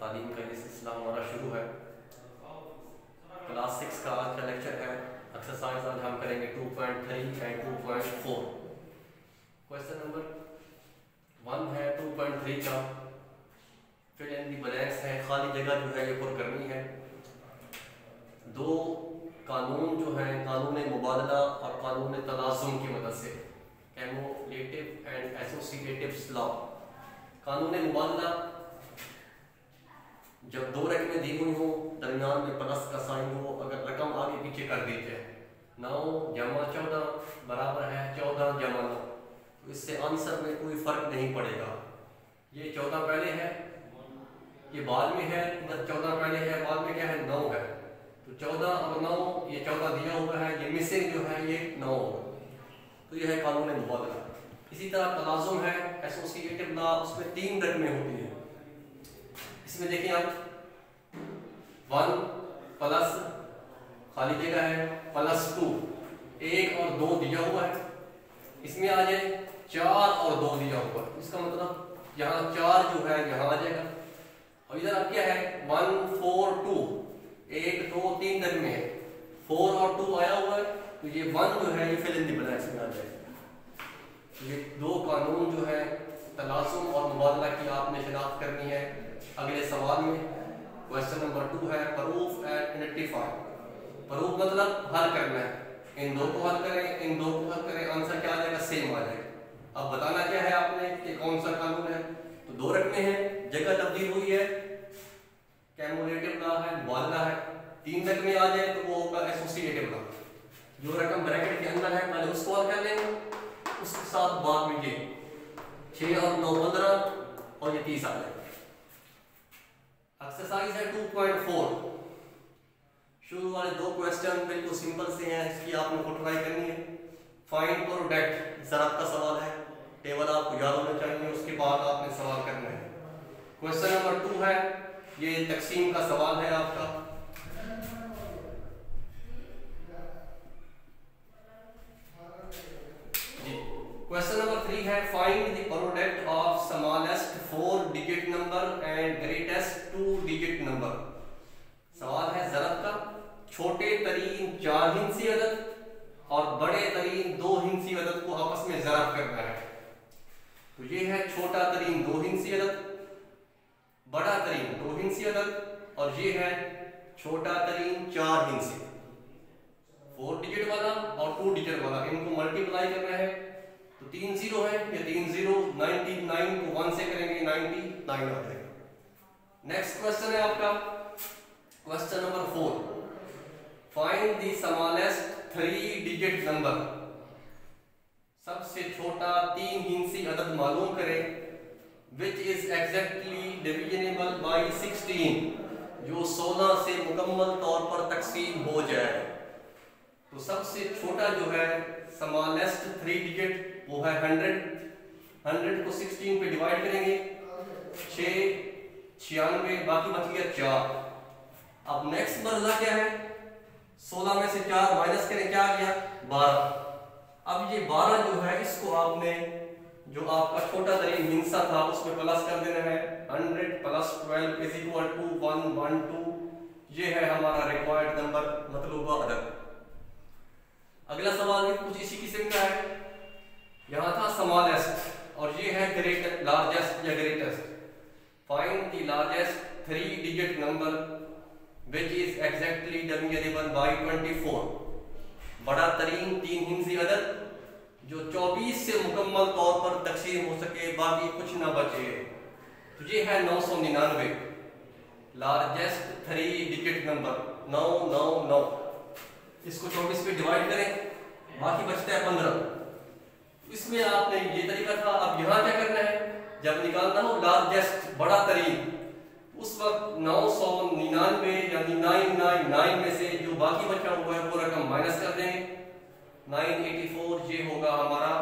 तालीम का ये सिलसिला हमारा शुरू है। क्लास सिक्स का आज का लेक्चर है। एक्सरसाइज आज हम करेंगे 2.3 एंड 2.4 क्वेश्चन नंबर वन है 2.3 का। फिल इन दी ब्लैंक्स है। खाली जगह जो है ये पुर करनी है। दो कानून जो हैं, कानून मुबादला और कानून तलाजुम की मदद से। कैमोलेटिव एंड एसोसिएटिव लॉ कानून मुबादला जब दो रकमें दी हुई हों, दरमियान में प्लस का साइन हो, अगर रकम आगे पीछे कर दी जाए नौ, जमा चौदह, बराबर है चौदह, जमा नौ। तो इससे आंसर में कोई फ़र्क नहीं पड़ेगा। ये चौदह पहले है, ये बाद में है, इधर चौदह पहले है, बाद में क्या है? नौ है। तो चौदह और नौ, ये चौदह दिया हुआ है, ये मिसिंग जो है, ये नौ तो यह है कानून मुबादला इसी तरह तलाजुम है एसोसिएटिव लॉ उसमें तीन रकमें होती हैं। इसमें देखिए आप। वन प्लस खाली जगह है, प्लस टू। एक और दो दिया हुआ है। इसमें आ जाए चार और दो दिया हुआ। है इसका मतलब यहाँ चार जो है, यहाँ आ जाएगा। और इधर अब क्या है? One, four, two. एक, दो, तीन तक में। है फोर और टू आया हुआ है तो ये वन जो है, ये फिल इन ब्लैंक्स में आ जाएगा। ये दो कानून जो है तलासुम और मुबादला की आपने शिनाख्त करनी है। अगले सवाल में क्वेश्चन नंबर टू है प्रूफ एंड आइडेंटिफाई प्रूफ मतलब हल करना है। इन दो को हल करें, इन दो को हल करें आंसर क्या आ जाएगा? सेम आ जाएगा। अब बताना क्या है आपने कि कौन सा कानून है? तो दो रकमें हैं। जगह तब्दील हुई है कैमुलेटिव लॉ है मुबादला है। तीन रकमें आ जाए तो वो होगा एसोसिएटिव लॉ जो रकम ब्रैकेट के अंदर है, पहले उसको हल कर लेंगे। उसके साथ बाद में ये, छह और नौ, पंद्रह और ये तीस आ जाएगा। एक्सरसाइज है 2.4 शुरू वाले दो क्वेश्चन बिल्कुल सिंपल से हैं, इसकी आपने को ट्राई करनी है। फाइंड प्रोडक्ट जराब का सवाल है। टेबल आपको याद होना चाहिए, उसके बाद आपने सवाल करना है। क्वेश्चन नंबर टू है, ये तकसीम का सवाल है आपका। क्वेश्चन नंबर थ्री है find the digit number and greatest two digit number सवाल है जरब का, छोटे तरीन चार हिंसी अदद और बड़े तरीन दो हिंसी अदद को आपस में जरब करना है। तो ये है छोटा तरीन दो हिंसी अदद, बड़ा तरीन दो हिंसी अदद और ये है छोटा तरीन चार हिंसी। फोर डिजिट वाला और टू डिजिट वाला, इनको मल्टीप्लाई करना है। तो तीन ज़ीरो है ये तीन ज़ीरो नाइनटी नाइन को वन से करेंगे नाइनटी नाइन आ जाएगा नेक्स्ट क्वेश्चन है आपका। Question number four find the smallest three digit number सबसे छोटा तीन हिंसी अदद मालूम करें which is exactly divisible by sixteen जो 16 से मुकम्मल तौर पर तकसीम हो जाए। तो सबसे छोटा जो है स्मॉलेस्ट थ्री डिजिट वो है हंड्रेड हंड्रेड को सिक्सटीन पे डिवाइड करेंगे। छियानवे, बाकी बच गया चार। अब नेक्स्ट मरला क्या है? सोलह में से चार माइनस करें, क्या आ गया? बारह। अब ये बारह जो है, इसको आपने, जो आपका छोटा तरीन हिंसा था, उसमें प्लस कर देना है। Hundred plus twelve is equal to one one two ये है हमारा रिक्वायर्ड नंबर मतलब अदद अगला सवाल भी कुछ इसी किस्म का है। यहाँ था स्मॉलेस्ट और ये है ग्रेटेस्ट लार्जेस्ट या greatest find the largest three digit number which is exactly divisible by 24 बड़ा तरीन तीन हिंसी अदद जो 24 से मुकम्मल तौर पर तकसीम हो सके, बाकी कुछ ना बचे। तो ये है नौ सौ निन्यानवे। लार्जेस्ट थ्री डिजिट नंबर नौ नौ नौ। इसको 24 पे डिवाइड करें, बाकी बचता है पंद्रह। इसमें आपने ये लार्जेस्ट बड़ा तरीन उस वक्त नौ सौ निन्यानवे यानी नाइन नाइन नाइन में से जो बाकी बचा हुआ है, वो रकम माइनस कर देंगे नाइन एटी फोर ये होगा हमारा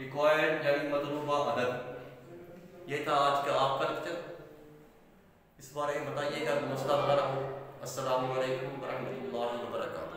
रिक्वायर्ड यानी मतलूबा अदद ये था आज का आपका लेक्चर। इस बारे में बताइएगा। मसला वगैरह हो। अस्सलाम वालेकुम वरहमतुल्लाहि वबरकातुहू।